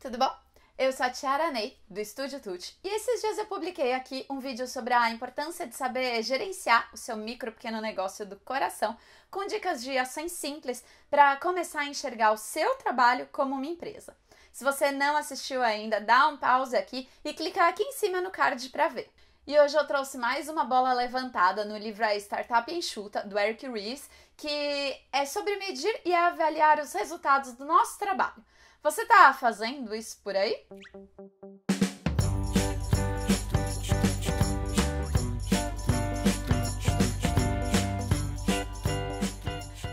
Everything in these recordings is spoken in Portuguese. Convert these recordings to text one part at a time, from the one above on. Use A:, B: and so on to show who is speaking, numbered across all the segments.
A: tudo bom? Eu sou a Tiara Ney, do Estúdio Tuti, e esses dias eu publiquei aqui um vídeo sobre a importância de saber gerenciar o seu micro pequeno negócio do coração, com dicas de ações simples para começar a enxergar o seu trabalho como uma empresa. Se você não assistiu ainda, dá um pause aqui e clica aqui em cima no card para ver. E hoje eu trouxe mais uma bola levantada no livro A Startup Enxuta, do Eric Ries, que é sobre medir e avaliar os resultados do nosso trabalho. Você tá fazendo isso por aí?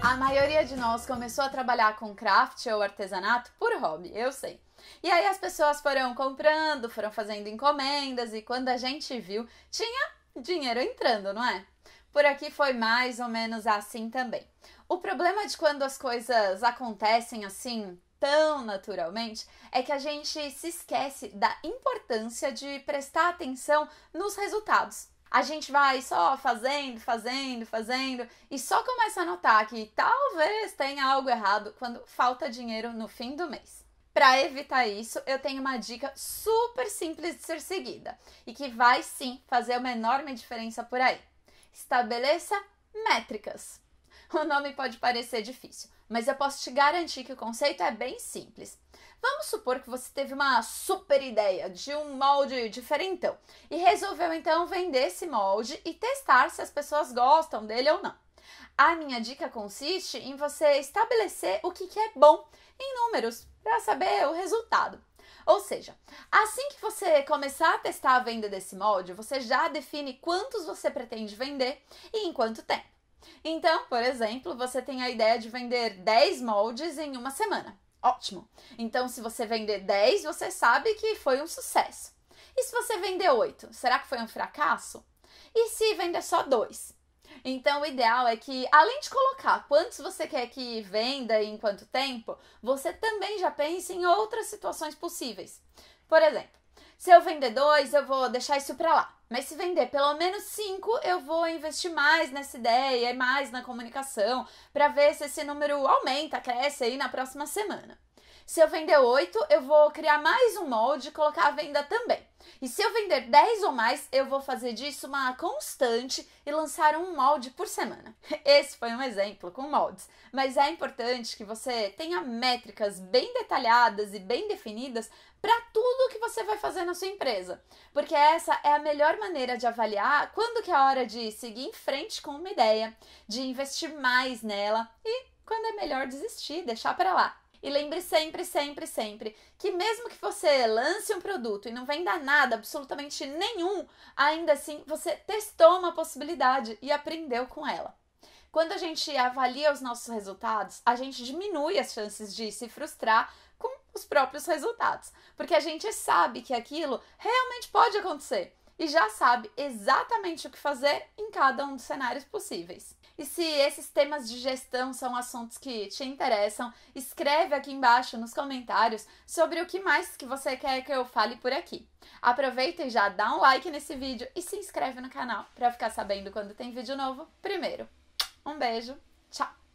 A: A maioria de nós começou a trabalhar com craft ou artesanato por hobby, eu sei. E aí as pessoas foram comprando, foram fazendo encomendas e quando a gente viu, tinha dinheiro entrando, não é? Por aqui foi mais ou menos assim também. O problema de quando as coisas acontecem assim tão naturalmente é que a gente se esquece da importância de prestar atenção nos resultados. A gente vai só fazendo, fazendo, fazendo e só começa a notar que talvez tenha algo errado quando falta dinheiro no fim do mês. Para evitar isso, eu tenho uma dica super simples de ser seguida e que vai sim fazer uma enorme diferença por aí. Estabeleça métricas. O nome pode parecer difícil, mas eu posso te garantir que o conceito é bem simples. Vamos supor que você teve uma super ideia de um molde diferentão e resolveu então vender esse molde e testar se as pessoas gostam dele ou não. A minha dica consiste em você estabelecer o que, é bom em números para saber o resultado. Ou seja, assim que você começar a testar a venda desse molde, você já define quantos você pretende vender e em quanto tempo. Então, por exemplo, você tem a ideia de vender 10 moldes em uma semana. Ótimo! Então, se você vender 10, você sabe que foi um sucesso. E se você vender 8, será que foi um fracasso? E se vender só 2? Então, o ideal é que, além de colocar quantos você quer que venda e em quanto tempo, você também já pense em outras situações possíveis. Por exemplo, se eu vender dois, eu vou deixar isso para lá. Mas se vender pelo menos cinco, eu vou investir mais nessa ideia e mais na comunicação para ver se esse número aumenta, cresce aí na próxima semana. Se eu vender 8, eu vou criar mais um molde e colocar a venda também. E se eu vender 10 ou mais, eu vou fazer disso uma constante e lançar um molde por semana. Esse foi um exemplo com moldes, mas é importante que você tenha métricas bem detalhadas e bem definidas para tudo que você vai fazer na sua empresa, porque essa é a melhor maneira de avaliar quando que é a hora de seguir em frente com uma ideia, de investir mais nela e quando é melhor desistir, deixar para lá. E lembre sempre, sempre, sempre que mesmo que você lance um produto e não venda nada, absolutamente nenhum, ainda assim você testou uma possibilidade e aprendeu com ela. Quando a gente avalia os nossos resultados, a gente diminui as chances de se frustrar com os próprios resultados, porque a gente sabe que aquilo realmente pode acontecer e já sabe exatamente o que fazer em cada um dos cenários possíveis. E se esses temas de gestão são assuntos que te interessam, escreve aqui embaixo nos comentários sobre o que mais que você quer que eu fale por aqui. Aproveita e já dá um like nesse vídeo e se inscreve no canal para ficar sabendo quando tem vídeo novo primeiro. Um beijo, tchau!